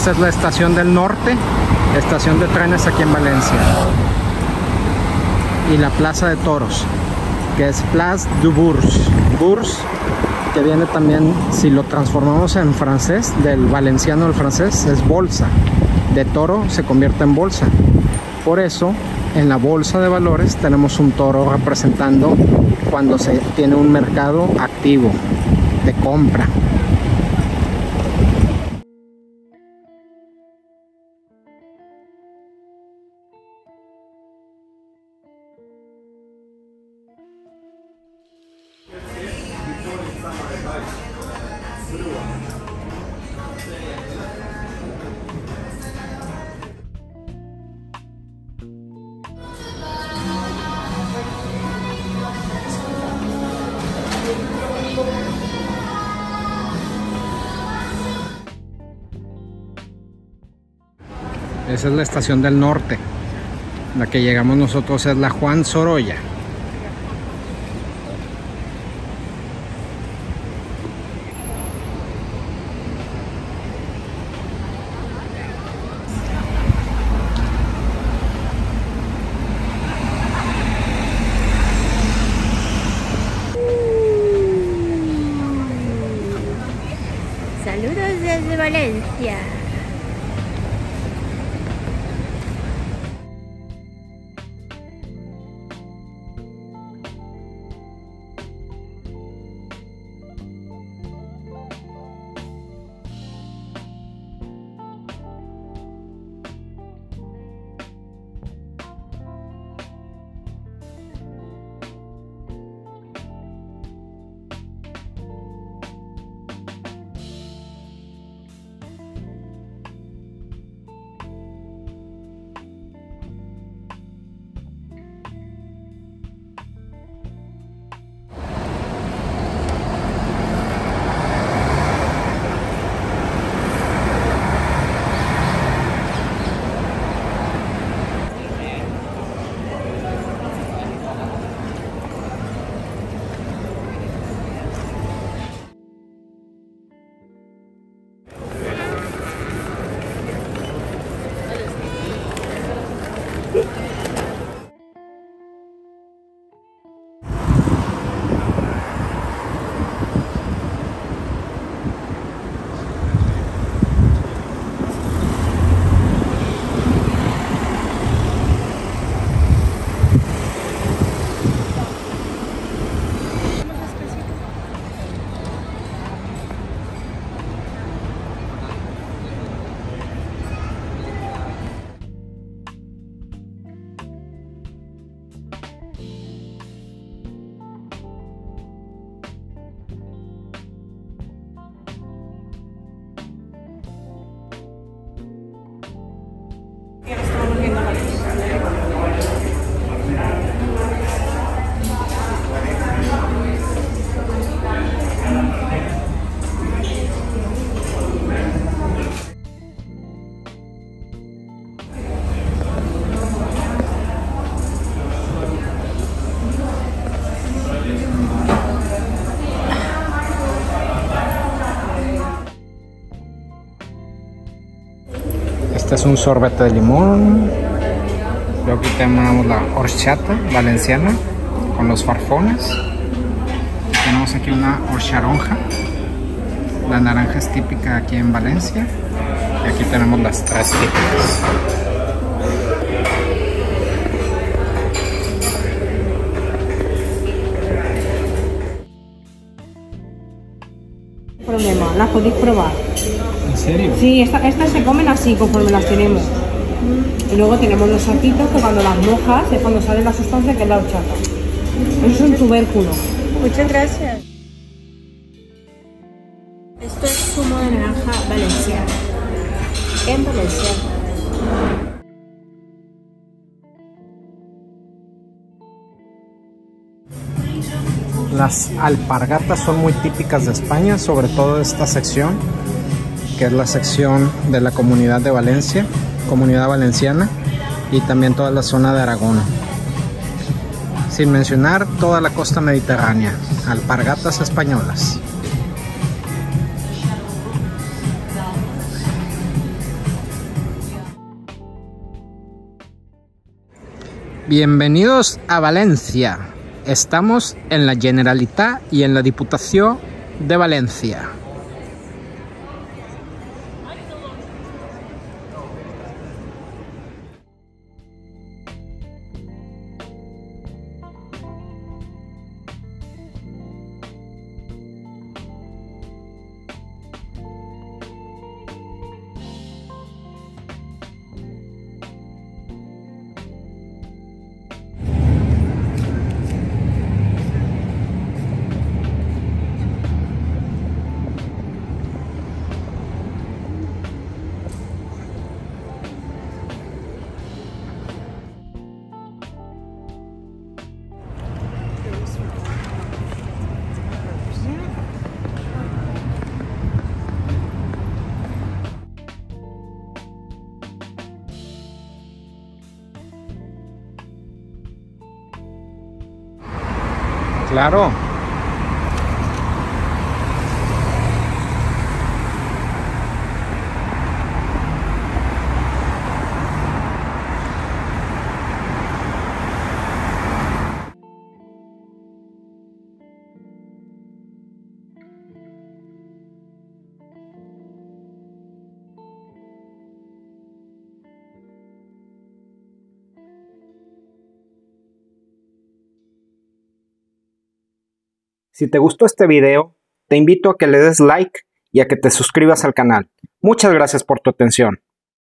Esa es la estación del norte, estación de trenes aquí en Valencia. Y la plaza de toros, que es Place du Bourse. Bourse, que viene también, si lo transformamos en francés, del valenciano al francés, es bolsa. De toro se convierte en bolsa. Por eso, en la bolsa de valores tenemos un toro representando cuando se tiene un mercado activo de compra. Esa es la estación del norte. La que llegamos nosotros es la Juan Sorolla. Valencia. Saludos desde Valencia. Este es un sorbete de limón. Luego aquí tenemos la horchata valenciana con los farfones. Tenemos aquí una horcharonja. La naranja es típica aquí en Valencia. Y aquí tenemos las tres típicas. problema, las podéis probar. ¿En serio? Sí, esta- estas se comen así conforme las tenemos. Y luego tenemos los saquitos que cuando las mojas es cuando sale la sustancia que es la horchata. Eso es un tubérculo. Muchas gracias. Esto es zumo de naranja valenciano. En Valencia. Las alpargatas son muy típicas de España, sobre todo esta sección, que es la sección de la comunidad de Valencia, comunidad valenciana y también toda la zona de Aragón. Sin mencionar toda la costa mediterránea, alpargatas españolas. Bienvenidos a Valencia. Estamos en la Generalitat y en la Diputación de Valencia. Claro. Si te gustó este video, te invito a que le des like y a que te suscribas al canal. Muchas gracias por tu atención.